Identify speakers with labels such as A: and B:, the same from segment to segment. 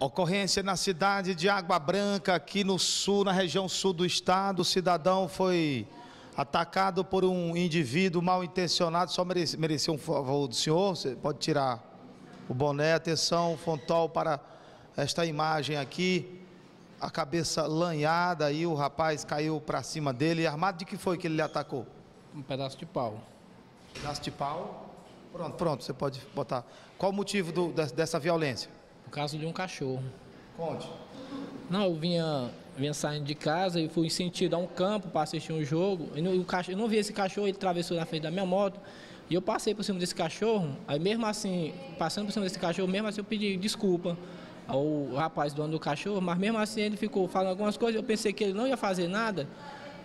A: Ocorrência na cidade de Água Branca, aqui no sul, na região sul do estado. O cidadão foi atacado por um indivíduo mal intencionado. Só mereceu merece um favor do senhor. Você pode tirar o boné. Atenção, Fontol, para esta imagem aqui. A cabeça lanhada aí, o rapaz caiu para cima dele. Armado de que foi que ele lhe atacou?
B: Um pedaço de pau.
A: Pedaço de pau. Pronto, pronto, você pode botar. Qual o motivo do, dessa violência?
B: No caso de um cachorro.
A: Conte.
B: Não, eu vinha, vinha saindo de casa e fui sentido a um campo para assistir um jogo. E no, cachorro, eu não vi esse cachorro, ele atravessou na frente da minha moto. E eu passei por cima desse cachorro. Aí mesmo assim, passando por cima desse cachorro, mesmo assim eu pedi desculpa ao rapaz dono do cachorro, mas mesmo assim ele ficou falando algumas coisas, eu pensei que ele não ia fazer nada.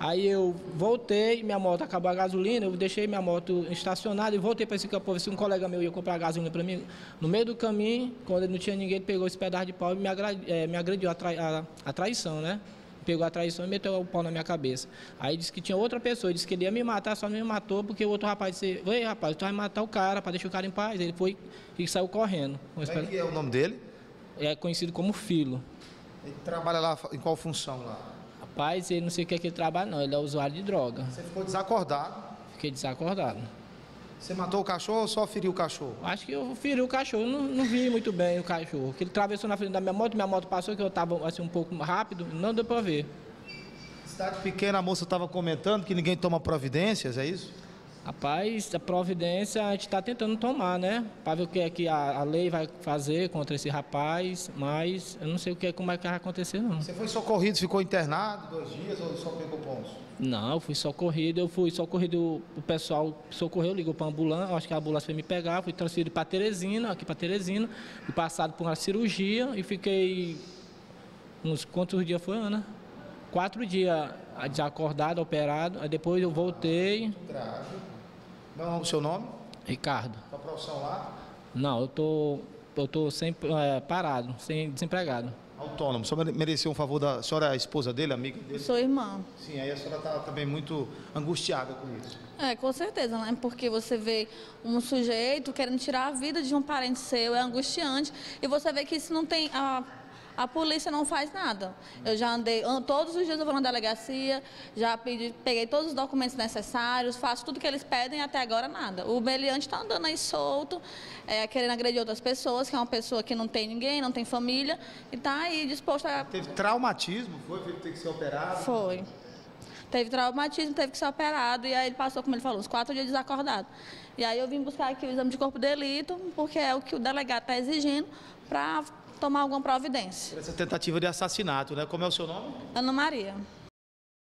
B: Aí eu voltei, minha moto acabou a gasolina, eu deixei minha moto estacionada e voltei para esse campo, se um colega meu ia comprar gasolina para mim. No meio do caminho, quando não tinha ninguém, ele pegou esse pedaço de pau e me, é, me agrediu a, trai, a, a, traição, né? Pegou a traição e meteu o pau na minha cabeça. Aí disse que tinha outra pessoa, disse que ele ia me matar, só não me matou porque o outro rapaz disse, Oi rapaz, tu vai matar o cara para deixar o cara em paz. Ele foi e saiu correndo.
A: Como é que é o nome dele?
B: É conhecido como Filo.
A: Ele trabalha lá em qual função lá?
B: Rapaz, ele não sei o que é que ele trabalha, não. Ele é usuário de droga.
A: Você ficou desacordado?
B: Fiquei desacordado.
A: Você matou o cachorro ou só feriu o cachorro?
B: Acho que eu feri o cachorro. Não, não vi muito bem o cachorro. Que ele atravessou na frente da minha moto, minha moto passou, que eu estava assim, um pouco rápido, não deu para ver.
A: Cidade pequena, a moça estava comentando que ninguém toma providências, é isso?
B: Rapaz, a providência a gente está tentando tomar, né? Para ver o que é que a, a, lei vai fazer contra esse rapaz, mas eu não sei o que é, como é que vai acontecer, não.
A: Você foi socorrido, ficou internado dois dias ou só pegou pontos?
B: Não, eu fui socorrido, eu fui socorrido, o pessoal socorreu, ligou para a ambulância, acho que a ambulância foi me pegar, fui transferido para Teresina, aqui para Teresina, fui passado por uma cirurgia e fiquei uns quantos dias foi, Ana? Quatro dias desacordado, operado, aí depois eu voltei. Grave
A: não, o seu nome?
B: Ricardo.
A: Sua profissão lá?
B: Não, eu tô, eu tô sempre é, parado, sem desempregado.
A: Autônomo. Só mereceu um favor da a senhora, é a esposa dele, amiga dele?
C: Sou irmã.
A: Sim, aí a senhora está também muito angustiada com isso.
C: É, com certeza, né? Porque você vê um sujeito querendo tirar a vida de um parente seu, é angustiante. E você vê que isso não tem. A a polícia não faz nada. Eu já andei, todos os dias eu vou na delegacia, já pedi, peguei todos os documentos necessários, faço tudo que eles pedem até agora nada. O meliante está andando aí solto, é, querendo agredir outras pessoas, que é uma pessoa que não tem ninguém, não tem família, e está aí disposto a.
A: Teve traumatismo? Foi? Teve que ser operado?
C: Foi. Teve traumatismo, teve que ser operado, e aí ele passou, como ele falou, uns quatro dias desacordado. E aí eu vim buscar aqui o exame de corpo de delito, porque é o que o delegado está exigindo para tomar alguma providência.
A: Essa tentativa de assassinato, né? Como é o seu nome?
C: Ana Maria.